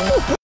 Ooh.